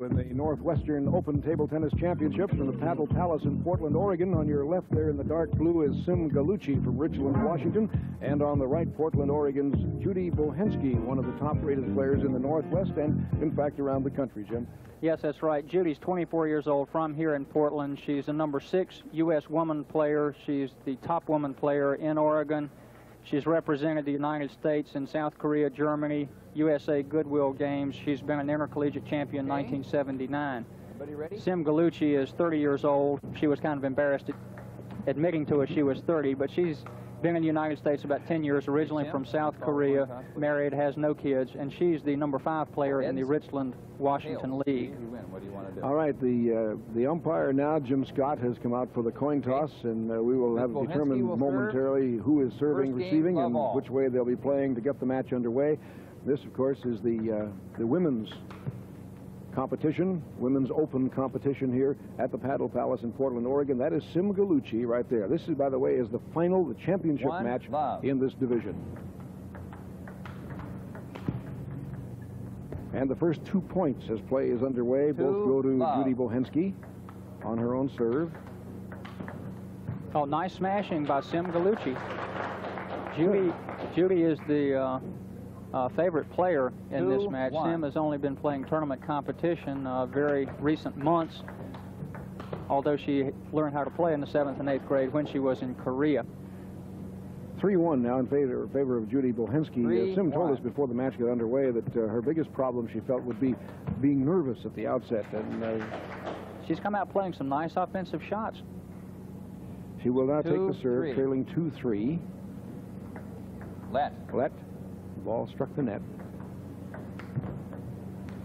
in the Northwestern Open Table Tennis Championships from the Paddle Palace in Portland, Oregon. On your left there in the dark blue is Sym Gallucci from Richland, Washington. And on the right, Portland, Oregon's Judy Bochenski, one of the top-rated players in the Northwest and, in fact, around the country, Jim. Yes, that's right. Judy's 24 years old from here in Portland. She's a number six U.S. woman player. She's the top woman player in Oregon. She's represented the United States in South Korea, Germany, USA Goodwill Games. She's been an intercollegiate champion in 1979. Sym Gallucci is 30 years old. She was kind of embarrassed admitting to us she was 30, but she's been in the United States about 10 years, originally from South Korea, married, has no kids, and she's the number five player in the Richland, Washington League. All right, the uh, the umpire now, Jim Scott, has come out for the coin toss, and uh, we will have determined momentarily who is serving, receiving, and which way they'll be playing to get the match underway. This, of course, is the uh, the women's competition, women's open competition here at the Paddle Palace in Portland, Oregon. That is Sym Gallucci right there. This is, by the way, is the final, the championship One match love. in this division. And the first two points as play is underway. Both go to love. Judy Bochenski on her own serve. Oh, nice smashing by Sym Gallucci. Judy, Judy is the uh, uh, favorite player in this match. one. Sym has only been playing tournament competition uh, very recent months, although she learned how to play in the seventh and eighth grade when she was in Korea. 3-1 now in favor, favor of Judy Bochenski. Three, Uh, Sym told one. us before the match got underway that uh, her biggest problem she felt would be being nervous at the outset. And uh, She's come out playing some nice offensive shots. she will now Two, take the serve, three. trailing 2-3. Let. Let. The ball struck the net.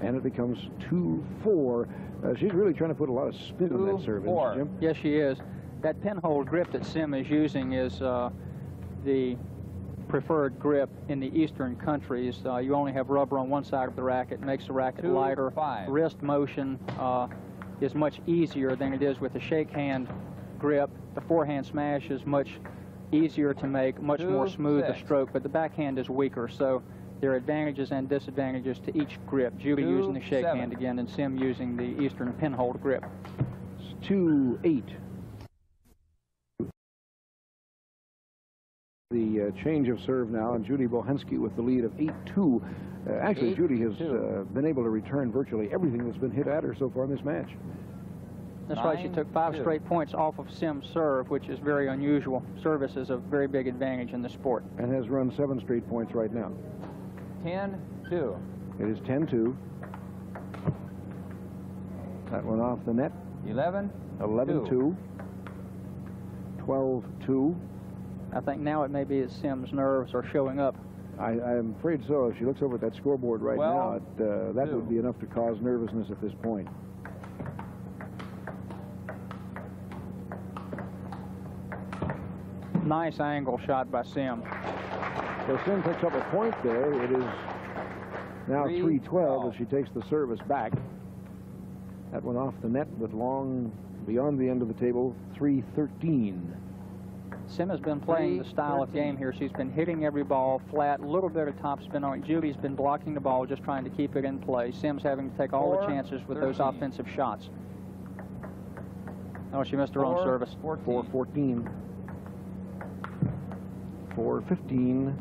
And it becomes 2-4. Uh, she's really trying to put a lot of spin on that serve, four. Jim? Yes, she is. That penhold grip that Sym is using is uh, the preferred grip in the eastern countries. Uh, you only have rubber on one side of the racket. It makes the racket Two, lighter. five. Wrist motion uh, is much easier than it is with a shake hand grip. The forehand smash is much easier to make, much more smooth the stroke, but the backhand is weaker. So there are advantages and disadvantages to each grip. Judy Two, using the shake seven. hand again, and Sym using the eastern penhold grip. It's 2-8. The uh, change of serve now, and Judy Bochenski with the lead of 8-2. Uh, actually, Eight, Judy has uh, been able to return virtually everything that's been hit at her so far in this match. That's right. She took five two. straight points off of Sym's serve, which is very unusual. Service is a very big advantage in the sport. and has run seven straight points right now. Ten, two. It is 10-2. That one off the net. Eleven, 11-2. 12-2. I think now it may be that Sym's nerves are showing up. I, I'm afraid so. If she looks over at that scoreboard right now, it, uh, that two. would be enough to cause nervousness at this point. Nice angle shot by Sym. So Sym picks up a point there. It is now 3-12 as she takes the service back. That went off the net, but long beyond the end of the table, 3-13. Sym has been playing the style of game here. She's been hitting every ball flat, a little bit of topspin on it. Judy's been blocking the ball, just trying to keep it in play. Sym's having to take all Four, the chances with 13. those offensive shots. Oh, she missed her own service. 14. 4 14 for 15.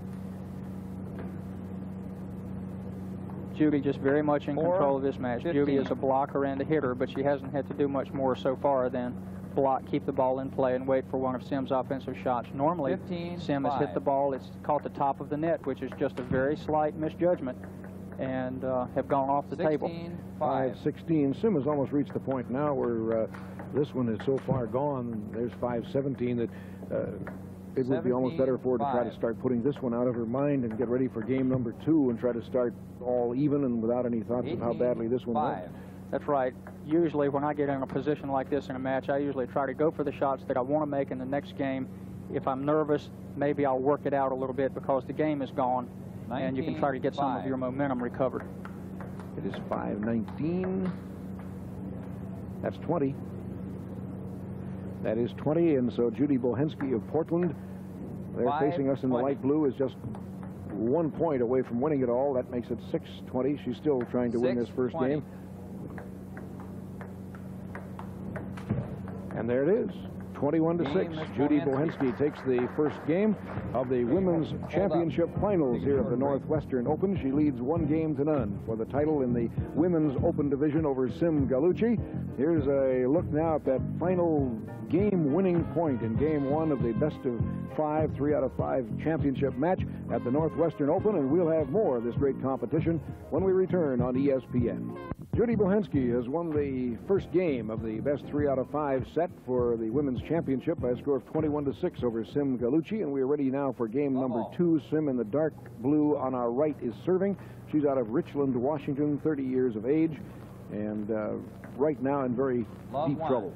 Judy just very much in Four, control of this match. 15. Judy is a blocker and a hitter, but she hasn't had to do much more so far than block, keep the ball in play, and wait for one of Sym's offensive shots. Normally, 15, Sym five. has hit the ball. It's caught the top of the net, which is just a very slight misjudgment, and uh, have gone off the 16, table. Five. 16. Sym has almost reached the point now where uh, this one is so far gone. There's 5-17 that... Uh, it would be almost 17, better for her to try to start putting this one out of her mind and get ready for game number two and try to start all even and without any thoughts of how badly this one five. went. That's right. Usually, when I get in a position like this in a match, I usually try to go for the shots that I want to make in the next game. If I'm nervous, maybe I'll work it out a little bit because the game is gone, and you can try to get some of your momentum recovered. It is 5-19. That's 20. That is 20, and so Judy Bochenski of Portland, they're Five facing us in 20. the light blue, is just one point away from winning it all. That makes it 6-20. She's still trying to Six win this first 20. game. And there it is. 21 to 6. Judy Bochenski takes the first game of the Women's Championship Finals here at the Northwestern Open. She leads one game to none for the title in the Women's Open Division over Sym Gallucci. Here's a look now at that final game winning point in game one of the best of five, three out of five championship match at the Northwestern Open, and we'll have more of this great competition when we return on ESPN. Judy Bochenski has won the first game of the best three out of five set for the women's championship by a score of 21 to 6 over Sym Gallucci. And we are ready now for game number two. Sym in the dark blue on our right is serving. She's out of Richland, Washington, 30 years of age, and uh, right now in very Love deep one. trouble.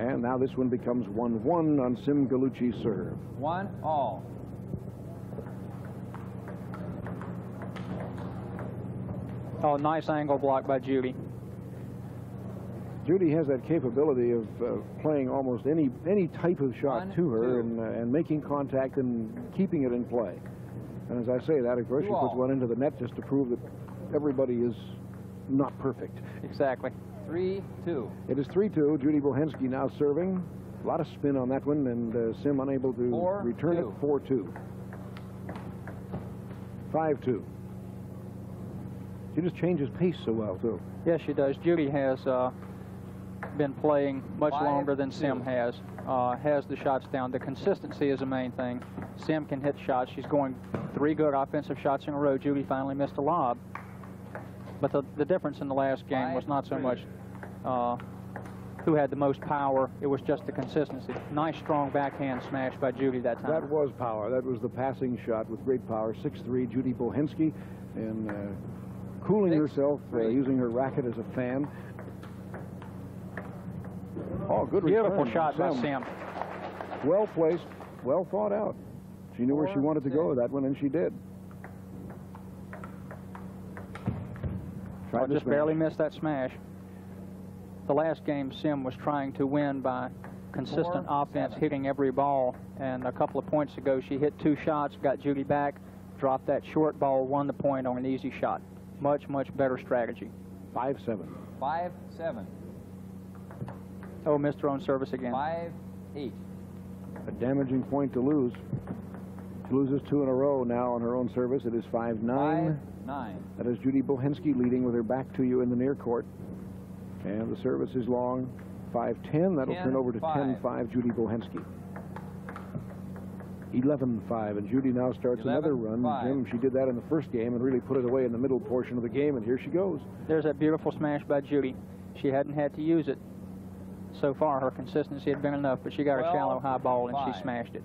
And now this one becomes 1 1 on Sym Gallucci's serve. One all. Oh, nice angle block by Judy. Judy has that capability of uh, playing almost any any type of shot One, to her and, uh, and making contact and keeping it in play. And as I say that, of course, she puts one into the net just to prove that everybody is not perfect. Exactly. Three, two. It is 3-2. Judy Bochenski now serving. A lot of spin on that one, and uh, Sym unable to Four, return two. it. 4-2. 5-2. She just changes pace so well, too. Yes, she does. Judy has uh, been playing much Five, longer than Sym two. has. Uh, has the shots down. The consistency is the main thing. Sym can hit shots. She's going three good offensive shots in a row. Judy finally missed a lob. But the, the difference in the last game Five, was not so three. much uh, who had the most power. It was just the consistency. Nice, strong backhand smash by Judy that time. That was power. That was the passing shot with great power. 6'3", Judy Bochenski, and uh, cooling Six, herself, uh, using her racket as a fan. Oh, good Beautiful shot by. Sym. Well placed, well thought out. She knew where she wanted to go with that one, and she did. Tried Oh, just barely missed that smash. The last game, Sym was trying to win by consistent Four, offense, seven. hitting every ball. And a couple of points ago, she hit two shots, got Judy back, dropped that short ball, won the point on an easy shot. Much, much better strategy. 5-7. Five, seven. Oh, missed her own service again. Five, eight. A damaging point to lose. She loses two in a row now on her own service. It is 5-9. Five, nine. That is Judy Bochenski leading with her back to you in the near court. And the service is long. 5-10. That'll Ten, turn over to five. 10-5 Judy Bochenski. 11-5. And Judy now starts another run. five. Jim, she did that in the first game and really put it away in the middle portion of the game. And here she goes. There's that beautiful smash by Judy. She hadn't had to use it so far. Her consistency had been enough, but she got a shallow high ball and she smashed it.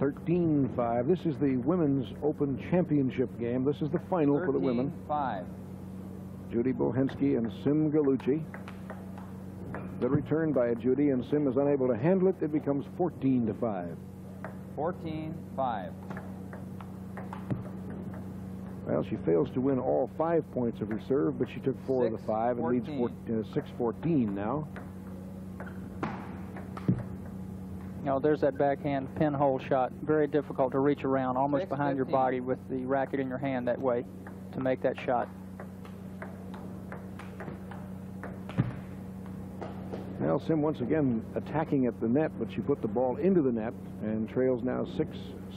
13-5. This is the Women's Open Championship game. This is the final for the women. 5 Judy Bochenski and Sym Gallucci. The return by Judy, and Sym is unable to handle it. It becomes 14 to 5. Fourteen, five. Well, she fails to win all five points of her serve, but she took four of the five and leads four, uh, 6 14 now. You know, there's that backhand penhold shot. Very difficult to reach around, almost behind your body with the racket in your hand that way to make that shot. Now Sym once again attacking at the net, but she put the ball into the net and trails now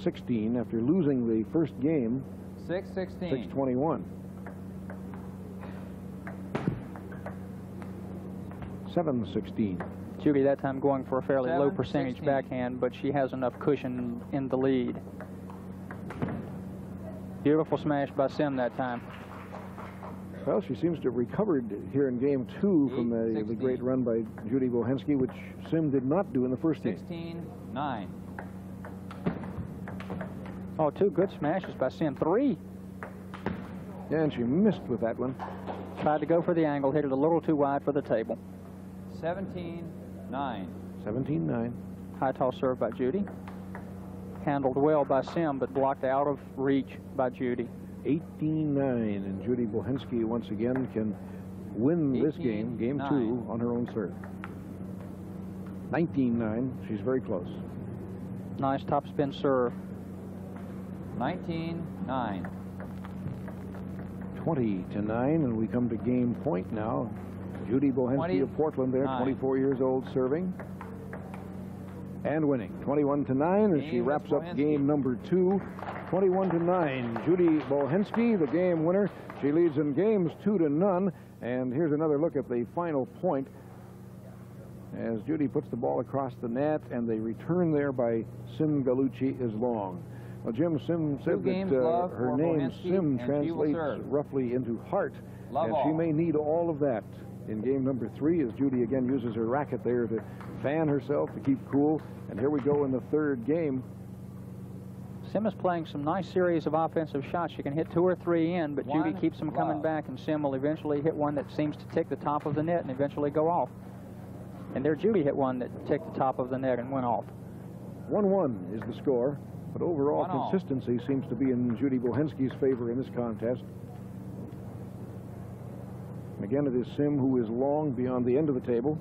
6-16 after losing the first game 6-16. 6-21. 7-16. That time going for a fairly Seven, low percentage 16. backhand, but she has enough cushion in the lead. Beautiful smash by Sym that time. Well, she seems to have recovered here in game two from the, the great run by Judy Bochenski, which Sym did not do in the first 16, game. 16-9. Oh, two good smashes by Sym. Three. Yeah, and she missed with that one. Tried to go for the angle, hit it a little too wide for the table. Seventeen, nine. 17 9. High toss serve by Judy. Handled well by Sym, but blocked out of reach by Judy. 18 9. And Judy Bochenski once again can win this game, game nine. two, on her own serve. 19 9. She's very close. Nice top topspin serve. Nineteen, nine. 20 to 9, and we come to game point now. Judy Bochenski of Portland there, 24 years old, serving and winning. 21 to 9 as she wraps up game number two. 21 to 9 Judy Bochenski the game winner. She leads in games two to none. And here's another look at the final point. As Judy puts the ball across the net and the return there by Sym Gallucci is long. Well Jim Sym said that uh, her name Bohensky, Sym translates roughly into heart. Love and all. she may need all of that in game number three as Judy again uses her racket there to fan herself to keep cool. And here we go in the third game. Sym is playing some nice series of offensive shots. She can hit two or three in, but one, Judy keeps them coming love. back, and Sym will eventually hit one that seems to tick the top of the net and eventually go off. And there Judy hit one that ticked the top of the net and went off. 1-1 is the score, but overall One all. consistency seems to be in Judy Bochenski's favor in this contest. And again, it is Sym who is long beyond the end of the table.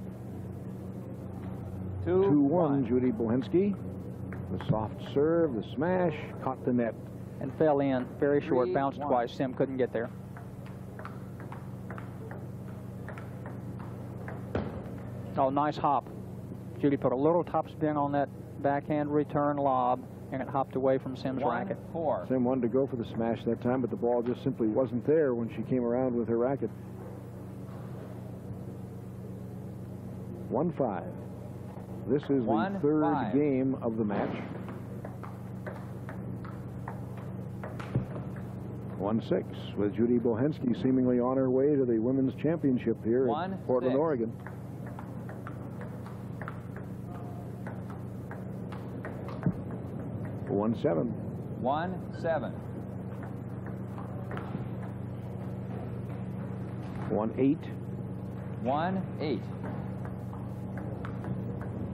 Two, 2-1, one. Judy Bochenski. The soft serve, the smash, caught the net. And fell in. Very short, Three, bounced one. twice. Sym couldn't get there. Oh, nice hop. Judy put a little topspin on that backhand return lob, and it hopped away from Sym's One, racket. four. Sym wanted to go for the smash that time, but the ball just simply wasn't there when she came around with her racket. 1-5. This is One, the third five. game of the match. 1-6 with Judy Bochenski seemingly on her way to the women's championship here One, in Portland, six. Oregon. One seven. One, seven. One eight. One, eight.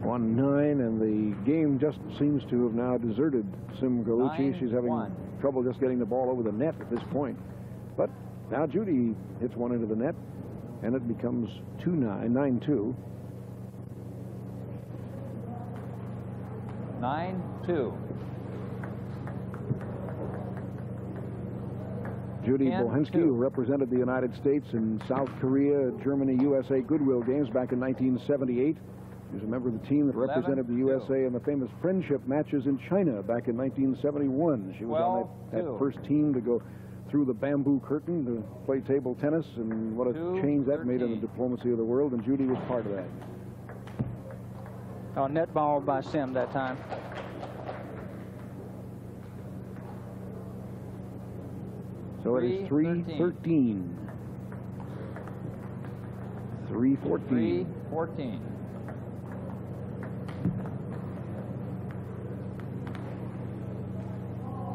One nine, and the game just seems to have now deserted Sym Gallucci. Nine, She's having one. trouble just getting the ball over the net at this point. But now Judy hits one into the net, and it becomes two nine nine two. Nine, two. Judy Ten, Bochenski, who represented the United States in South Korea, Germany, USA Goodwill Games back in 1978. She was a member of the team that represented the. USA in the famous friendship matches in China back in 1971. She was on that, that first team to go through the bamboo curtain to play table tennis, and what a Two, change that made in the diplomacy of the world, and Judy was part of that. Oh, net ball by Sym that time. So it is Three, 3 13.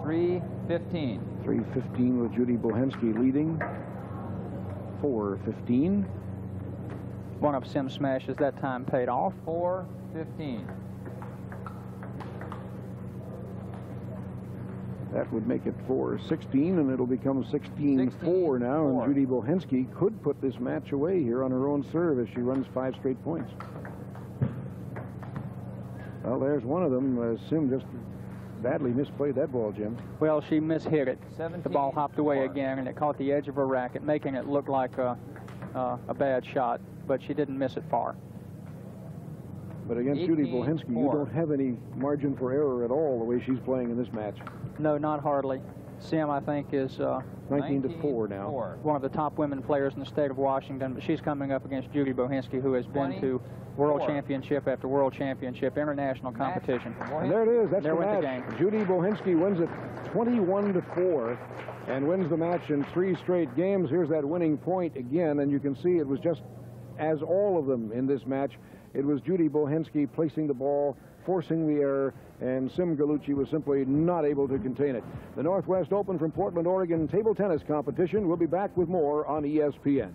3 14. Three, fourteen. Three, fifteen. 315 with Judy Bochenski leading. 415. One of Sym smashes that time paid off. Four, fifteen. That would make it 416, and it'll become 16 4 now. And Judy Bochenski could put this match away here on her own serve as she runs five straight points. Well, there's one of them. Uh, Sym just badly misplayed that ball, Jim. Well, she mishit it. Seventeen. The ball hopped away four. again, and it caught the edge of her racket, making it look like a, uh, a bad shot, but she didn't miss it far. But against Judy 18-4. Bochenski, you don't have any margin for error at all the way she's playing in this match. No, not hardly. Sym, I think, is uh, 19 to 4 now. one of the top women players in the state of Washington, but she's coming up against Judy Bochenski, who has been to world championship after world championship, international competition. And there it is. That's There the went the match. game. Judy Bochenski wins it 21 to 4 and wins the match in three straight games. Here's that winning point again, and you can see it was just as all of them in this match. It was Judy Bochenski placing the ball, forcing the error, and Sym Gallucci was simply not able to contain it. The Northwest Open from Portland, Oregon table tennis competition. We'll be back with more on ESPN.